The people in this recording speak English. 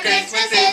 Christmas is